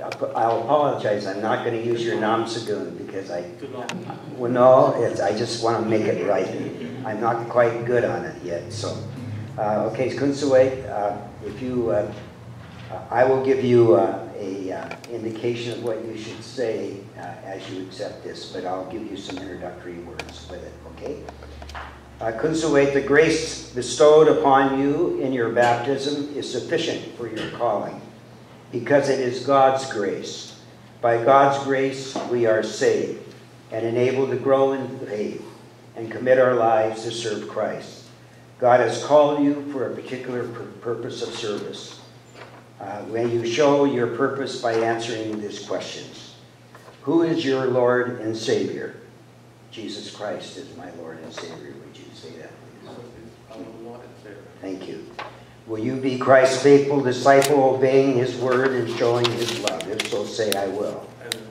I'll apologize, I'm not gonna use your nam sagun because I, well, no, it's, I just wanna make it right. I'm not quite good on it yet, so. Uh, okay, Kunsaway, uh, if you, uh, I will give you, uh, a, uh, indication of what you should say, uh, as you accept this, but I'll give you some introductory words with it, okay? Uh, Kunsaway, the grace bestowed upon you in your baptism is sufficient for your calling because it is God's grace. By God's grace, we are saved and enabled to grow in faith and commit our lives to serve Christ. God has called you for a particular pur- purpose of service. Uh, when you show your purpose by answering these questions Who is your Lord and Savior? Jesus Christ is my Lord and Savior. Would you say that, please? Thank you. Will you be Christ's faithful disciple, obeying his word and showing his love? If so, say, I will. I will.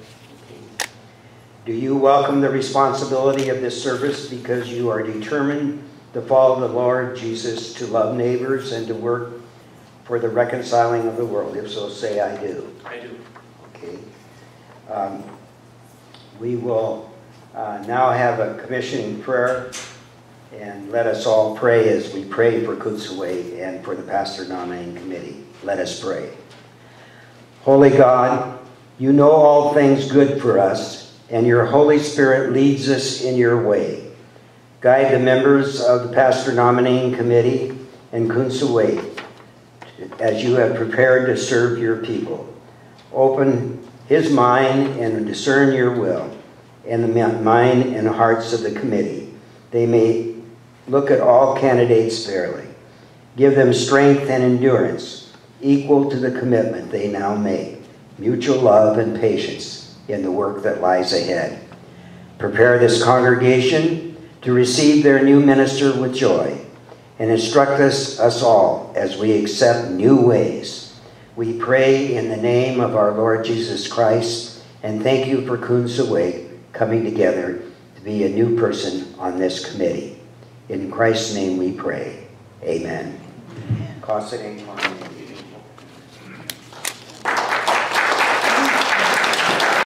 Do you welcome the responsibility of this service because you are determined to follow the Lord Jesus, to love neighbors, and to work for the reconciling of the world? If so, say, I do. I do. Okay. Um, We will uh, now have a commissioning prayer, and let us all pray as we pray for Kutsaway and for the pastor nominating committee. Let us pray. Holy God, you know all things good for us, and your Holy Spirit leads us in your way. Guide the members of the pastor nominating committee and Kunsaway as you have prepared to serve your people. Open his mind and discern your will, and the mind and hearts of the committee. They may look at all candidates fairly. Give them strength and endurance equal to the commitment they now make, mutual love and patience in the work that lies ahead. Prepare this congregation to receive their new minister with joy and instruct us, us all as we accept new ways. We pray in the name of our Lord Jesus Christ and thank you for Kun Sawig coming together to be a new person on this committee. In Christ's name we pray. Amen. Carne.